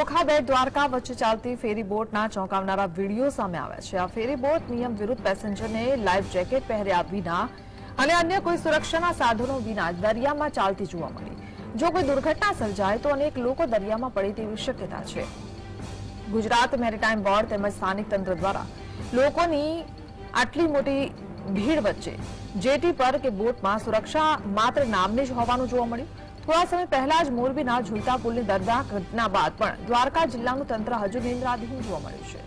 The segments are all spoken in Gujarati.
ઓખા બેટ દ્વારકા વચ્ચે ચાલતી ફેરી બોટના ચોંકાવનારા વીડિયો સામે આવ્યા છે. આ ફેરી બોટ નિયમ વિરુદ્ધ પેસેન્જરને લાઈફ જેકેટ પહેર્યા વિના અને અન્ય કોઈ સુરક્ષાના સાધનો વિના દરિયામાં ચાલતી જોવા મળી. જો કોઈ દુર્ઘટના સર્જાય તો અનેક લોકો દરિયામાં પડે તેવી શક્યતા છે. ગુજરાત મેરીટાઈમ બોર્ડ તેમજ સ્થાનિક તંત્ર દ્વારા લોકોની આટલી મોટી ભીડ વચ્ચે જેટી પર કે બોટમાં સુરક્ષા માત્ર નામની જ હોવાનું જોવા મળ્યું. થોડા સમય પહેલા જ મોરબીના ઝૂલતા પુલની દર્દનાક ઘટના બાદ પણ દ્વારકા જિલ્લાનું તંત્ર હજુ નિંદ્રાધીન જોવા મળ્યું છે.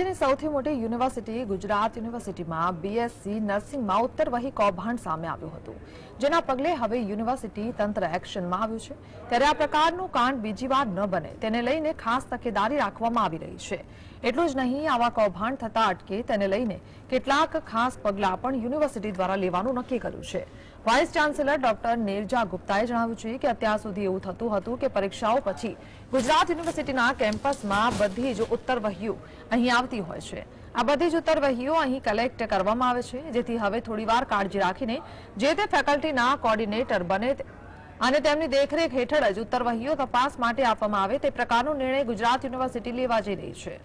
જેની સૌથી મોટી યુનિવર્સિટી ગુજરાત યુનિવર્સિટીમાં બીએસસી નર્સિંગમાં ઉત્તરવહી કૌભાંડ સામે આવ્યું હતું. જેના પગલે હવે યુનિવર્સિટી તંત્ર એક્શનમાં આવ્યું છે. ત્યારે આ પ્રકારનું કાંડ બીજી વાર ન બને તેને લઈને ખાસ તકેદારી રાખવામાં આવી રહી છે. એટલું જ નહીં, આવા કૌભાંડ થતા અટકે તેને લઈને કેટલાક ખાસ પગલાં પણ યુનિવર્સિટી દ્વારા લેવાનું નક્કી કર્યું છે. વાઇસ ચાન્સેલર ડોક્ટર નેરજા ગુપ્તાએ જણાવ્યું છે કે અત્યાર સુધી એવું થતું હતું કે પરીક્ષાઓ પછી ગુજરાત યુનિવર્સિટીના કેમ્પસમાં બધી જ ઉત્તરવહીઓ અહીં આવતી હોય છે. આ બધી જ ઉત્તરવહીઓ અહીં કલેક્ટ કરવામાં આવે છે, જેથી હવે થોડીવાર કાળજી રાખીને જે તે ફેકલ્ટીના કોર્ડિનેટર બને અને તેમની દેખરેખ હેઠળ જ ઉત્તરવહીઓ તપાસ માટે આપવામાં આવે તે પ્રકારનો નિર્ણય ગુજરાત યુનિવર્સિટી લેવા જઈ રહી છે.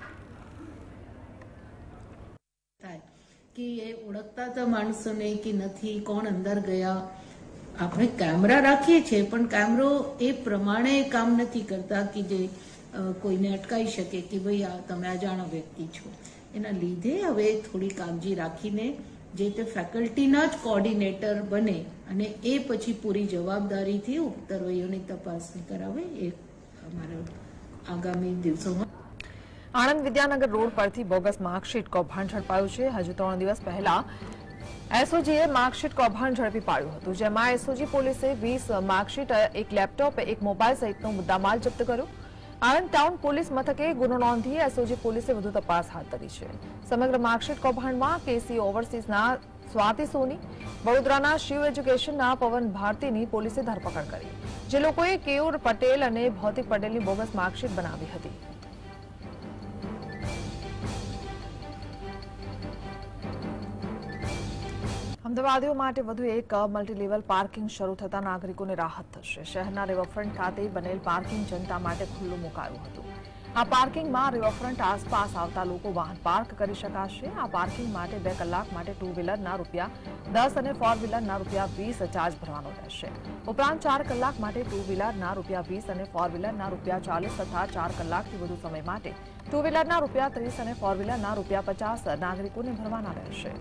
કે એ ઓળખતા હતા માણસોને કે નથી, કોણ અંદર ગયા? આપણે કેમેરા રાખીએ છીએ, પણ કેમેરો એ પ્રમાણે કામ નથી કરતા કે જે કોઈને અટકાવી શકે કે ભાઈ આ તમે અજાણો વ્યક્તિ છો. એના લીધે હવે થોડી કાળજી રાખીને જે તે ફેકલ્ટીના જ કોર્ડિનેટર બને અને એ પછી પૂરી જવાબદારીથી ઉત્તરવૈયોની તપાસ કરાવે એ અમારા આગામી દિવસોમાં. આણંદ વિદ્યાનગર રોડ પરથી બોગસ માર્કશીટ કૌભાંડ ઝડપાયું છે. હજુ ત્રણ દિવસ પહેલા એસઓજીએ માર્કશીટ કૌભાંડ ઝડપી પાડ્યું હતું, જેમાં એસઓજી પોલીસે વીસ માર્કશીટ, એક લેપટોપ, એક મોબાઈલ સહિતનો મુદ્દામાલ જપ્ત કર્યો. આણંદ ટાઉન પોલીસ મથકે ગુનો નોંધી એસઓજી પોલીસે વધુ તપાસ હાથ ધરી છે. સમગ્ર માર્કશીટ કૌભાંડમાં કેસી ઓવરસીઝના સ્વાતિ સોની, વડોદરાના શિવ એજ્યુકેશનના પવન ભારતીની પોલીસે ધરપકડ કરી. જે લોકોએ કેયુર પટેલ અને ભૌતિક પટેલની બોગસ માર્કશીટ બનાવી હતી. અમદાવાદીઓ માટે વધુ એક મલ્ટીલેવલ પાર્કિંગ શરૂ થતા નાગરિકોને રાહત થશે. શહેરના રિવરફ્રન્ટ ખાતે બનેલ પાર્કિંગ જનતા માટે ખુલ્લું મુકાયું હતું. આ પાર્કિંગમાં રિવરફ્રન્ટ આસપાસ આવતા લોકો વાહન પાર્ક કરી શકાશે. આ પાર્કિંગ માટે બે કલાક માટે ટુ વ્હીલરના રૂપિયા દસ અને ફોર વ્હીલરના રૂપિયા વીસ ચાર્જ ભરવાનો રહેશે. ઉપરાંત ચાર કલાક માટે ટુ વ્હીલરના રૂપિયા વીસ અને ફોર વ્હીલરના રૂપિયા ચાલીસ તથા ચાર કલાકથી વધુ સમય માટે ટુ વ્હીલરના રૂપિયા ત્રીસ અને ફોર વ્હીલરના રૂપિયા પચાસ નાગરિકોને ભરવાના રહેશે.